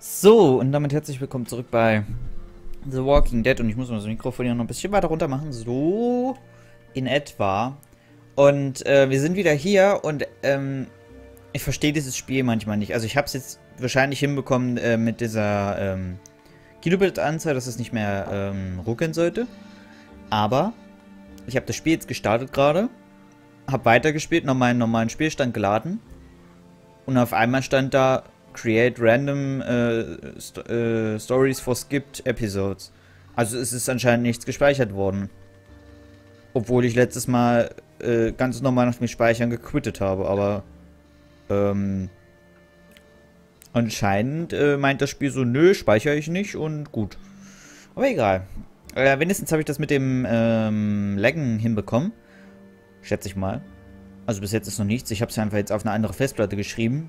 So, und damit herzlich willkommen zurück bei The Walking Dead. Und ich muss mal das Mikrofon hier noch ein bisschen weiter runter machen. So in etwa. Und äh, wir sind wieder hier und ähm, ich verstehe dieses Spiel manchmal nicht. Also ich habe es jetzt wahrscheinlich hinbekommen äh, mit dieser ähm, Kilobit-Anzahl, dass es nicht mehr ähm, ruckeln sollte. Aber ich habe das Spiel jetzt gestartet gerade, habe weitergespielt, noch meinen normalen Spielstand geladen. Und auf einmal stand da Create Random äh, St äh, Stories for Skipped Episodes. Also es ist anscheinend nichts gespeichert worden. Obwohl ich letztes Mal äh, ganz normal nach dem Speichern gequittet habe, aber ähm, anscheinend äh, meint das Spiel so, nö, speichere ich nicht und gut. Aber egal. Äh, wenigstens habe ich das mit dem ähm, Laggen hinbekommen. Schätze ich mal. Also bis jetzt ist noch nichts. Ich habe es einfach jetzt auf eine andere Festplatte geschrieben.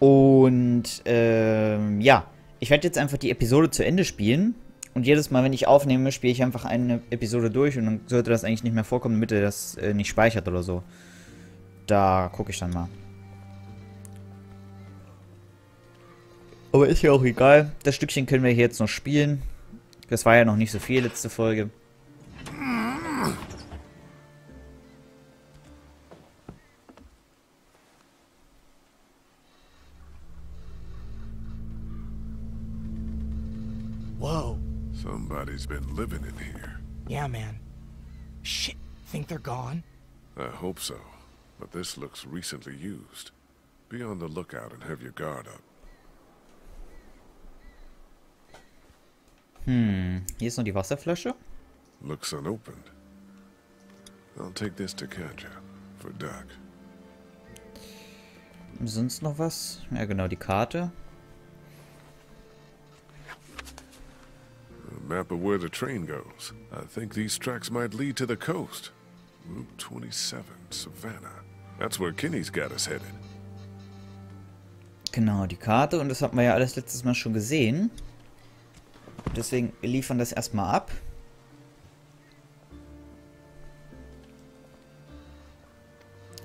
Und ähm, ja, ich werde jetzt einfach die Episode zu Ende spielen. Und jedes Mal, wenn ich aufnehme, spiele ich einfach eine Episode durch und dann sollte das eigentlich nicht mehr vorkommen, damit er das äh, nicht speichert oder so. Da gucke ich dann mal. Aber ist ja auch egal. Das Stückchen können wir hier jetzt noch spielen. Das war ja noch nicht so viel letzte Folge. Somebody's been living in here. Yeah, man. Shit. Think they're gone? I hope so, but this looks recently used. Be on the lookout and have your guard up. Hm, hier ist noch die Wasserflasche. Looks unopened. I'll take this to Katja for Doc. Sonst noch was? Ja, genau, die Karte. Map of where the train goes. I think these tracks might lead to the coast. Route 27, Savannah. That's where Kinney's got us headed. Genau, die Karte. Und das hatten wir ja alles letztes Mal schon gesehen. Deswegen, wir liefern das erstmal ab.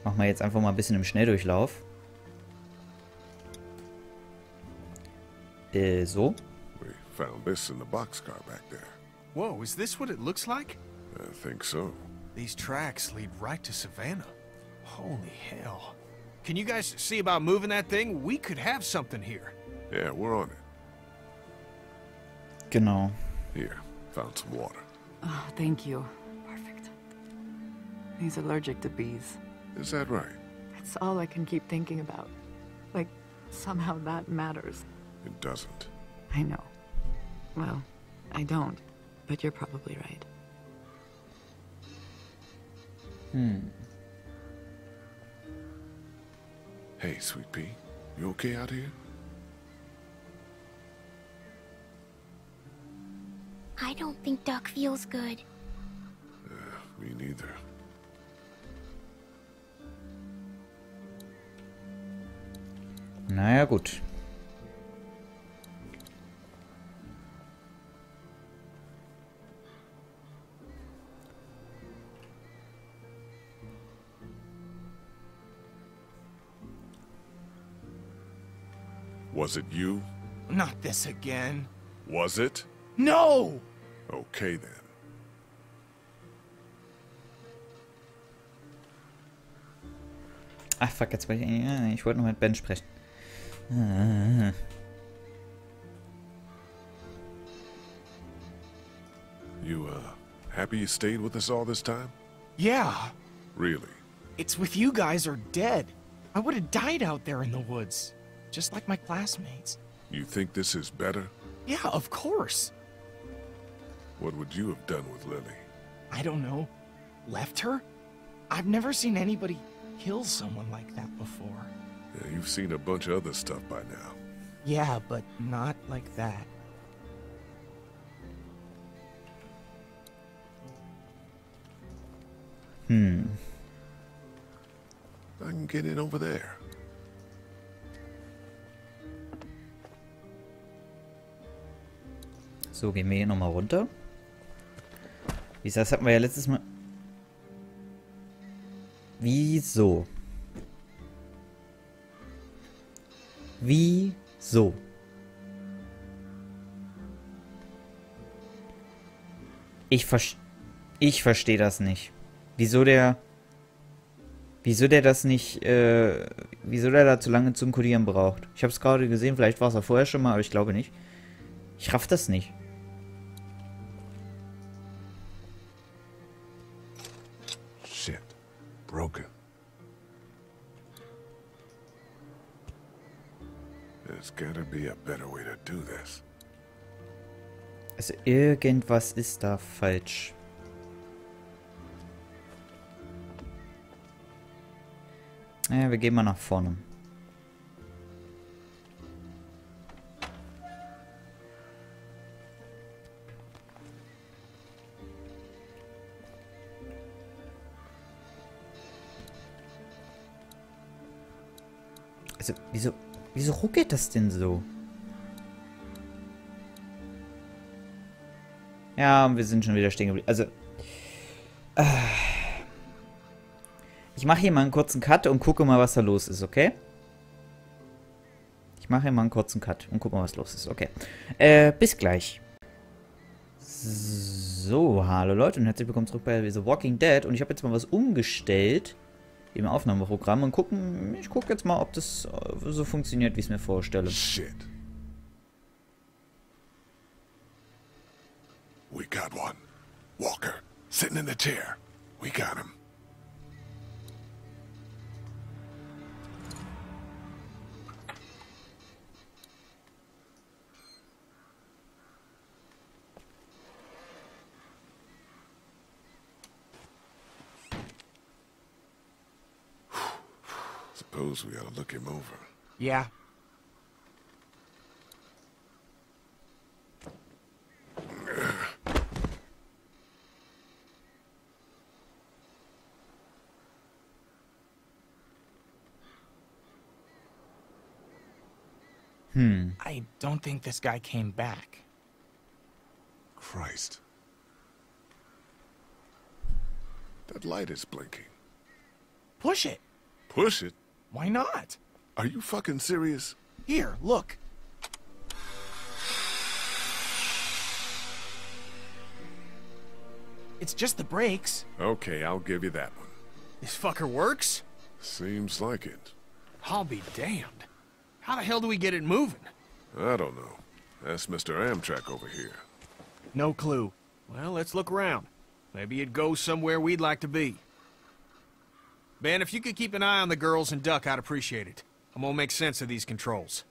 Machen wir jetzt einfach mal ein bisschen im Schnelldurchlauf. Äh, so. We found this in the boxcar back there. Whoa, is this what it looks like? I think so. These tracks lead right to Savannah. Holy hell. Can you guys see about moving that thing? We could have something here. Yeah, we're on it. Genau. Here, found some water. Oh, thank you. Perfect. He's allergic to bees. Is that right? That's all I can keep thinking about. Like, somehow that matters. It doesn't. I know. Well, I don't. But you're probably right. Hmm. Hey, Sweet Pea, you okay out here? I don't think Duck feels good. Me neither. Naja, gut. Was it you? Not this again. Was it? No! Okay then. Ach, fuck, jetzt wollte ich... ja, Ich wollte noch mit Ben sprechen. Ah. You, uh, happy you stayed with us all this time? Yeah, Really? it's with you guys or dead. I would have died out there in the woods. Just like my classmates. You think this is better? Yeah, of course. What would you have done with Lily? I don't know. Left her? I've never seen anybody kill someone like that before. Yeah, you've seen a bunch of other stuff by now. Yeah, but not like that. Hmm. I can get in over there. So, gehen wir hier nochmal runter. Wie gesagt, das hatten wir ja letztes Mal... Wieso? Wieso? Ich verstehe... Ich verstehe das nicht. Wieso der... Wieso der das nicht, äh, wieso der da zu lange zum Codieren braucht. Ich habe es gerade gesehen, vielleicht war es ja vorher schon mal, aber ich glaube nicht. Ich raff das nicht. There's gotta to do this. Also irgendwas ist da falsch. Naja, wir gehen mal nach vorne. Also, wieso, wieso ruckelt das denn so? Ja, wir sind schon wieder stehen geblieben. Also, äh, ich mache hier mal einen kurzen Cut und gucke mal, was da los ist, okay? Ich mache hier mal einen kurzen Cut und gucke mal, was los ist, okay? Äh, bis gleich. So, hallo Leute und herzlich willkommen zurück bei The Walking Dead. Und ich habe jetzt mal was umgestellt im Aufnahmeprogramm und gucken, ich gucke jetzt mal, ob das äh, so funktioniert, wie ich es mir vorstelle. Shit. We got one. Walker, sitting in the chair. We got him. Suppose we ought to look him over. Yeah. Hmm. I don't think this guy came back. Christ. That light is blinking. Push it. Push it. Why not? Are you fucking serious? Here, look. It's just the brakes. Okay, I'll give you that one. This fucker works? Seems like it. I'll be damned. How the hell do we get it moving? I don't know. That's Mr. Amtrak over here. No clue. Well, let's look around. Maybe it goes somewhere we'd like to be. Ben, if you could keep an eye on the girls and Duck, I'd appreciate it. I'm gonna make sense of these controls.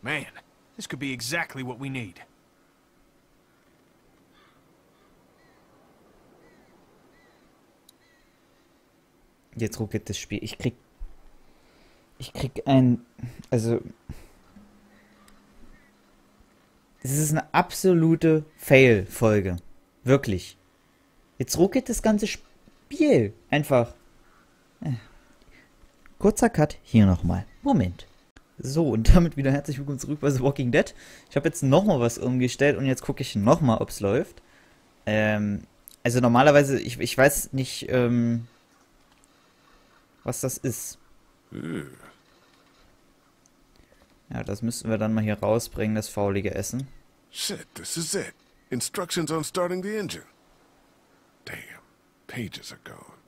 Man, this could be exactly what we need. Jetzt ruckelt das Spiel. Ich krieg. Ich krieg ein. Also. Es ist eine absolute Fail-Folge. Wirklich. Jetzt ruckelt das ganze Spiel. Einfach. Äh. Kurzer Cut hier nochmal. Moment. So, und damit wieder herzlich willkommen zurück bei The Walking Dead. Ich habe jetzt nochmal was umgestellt und jetzt gucke ich nochmal, ob es läuft. Ähm, also normalerweise, ich, ich weiß nicht, ähm, was das ist. Ja, das müssten wir dann mal hier rausbringen, das faulige Essen. Shit, this is it. Instructions on starting the engine. Damn, pages are gone.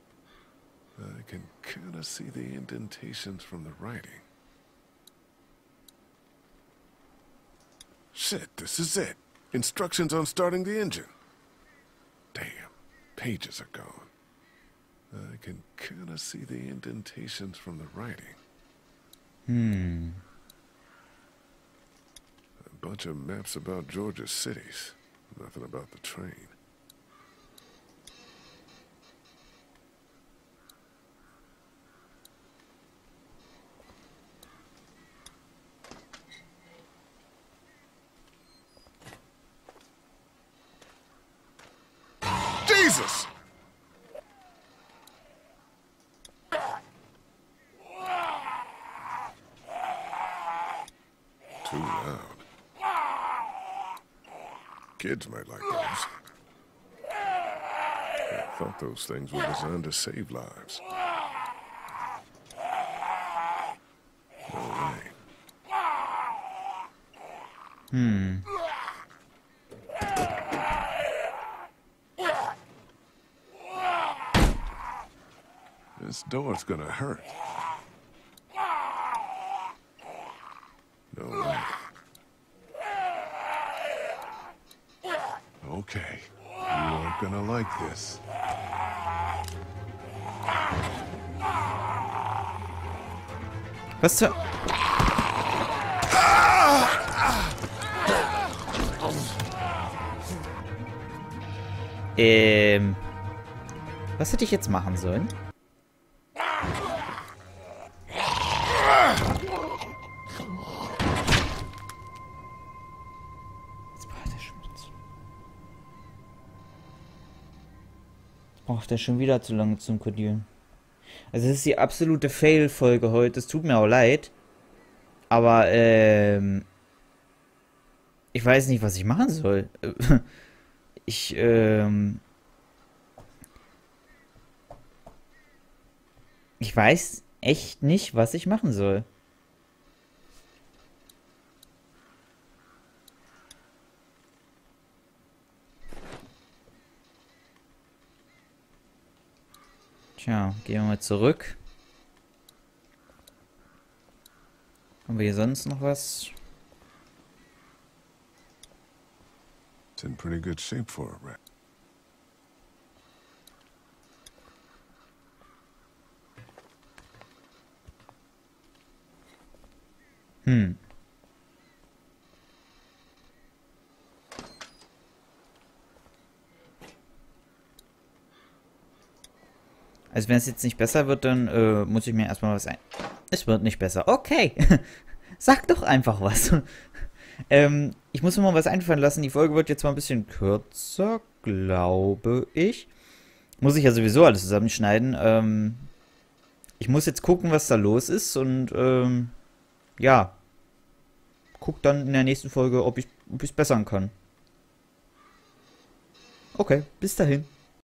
I can kinda see the indentations from the writing. Shit, this is it. Instructions on starting the engine. Damn, pages are gone. I can kinda see the indentations from the writing. Hmm. A bunch of maps about Georgia's cities. Nothing about the train. too loud. Uh, kids might like those. I thought those things were designed to save lives. Hmm. This door's gonna hurt. Like this. Was zur... Ähm... Was hätte ich jetzt machen sollen? Braucht er schon wieder zu lange zum Kodieren. Also das ist die absolute Fail-Folge heute. Es tut mir auch leid. Aber, ähm... Ich weiß nicht, was ich machen soll. Ich, ähm... Ich weiß echt nicht, was ich machen soll. Tja, gehen wir mal zurück. Haben wir hier sonst noch was? It's in pretty good shape for a rat. Hm. Also wenn es jetzt nicht besser wird, dann äh, muss ich mir erstmal was ein... Es wird nicht besser. Okay. Sag doch einfach was. ähm, ich muss mir mal was einfallen lassen. Die Folge wird jetzt mal ein bisschen kürzer, glaube ich. Muss ich ja sowieso alles zusammenschneiden. Ähm, ich muss jetzt gucken, was da los ist und ähm, ja, guck dann in der nächsten Folge, ob ich es bessern kann. Okay, bis dahin.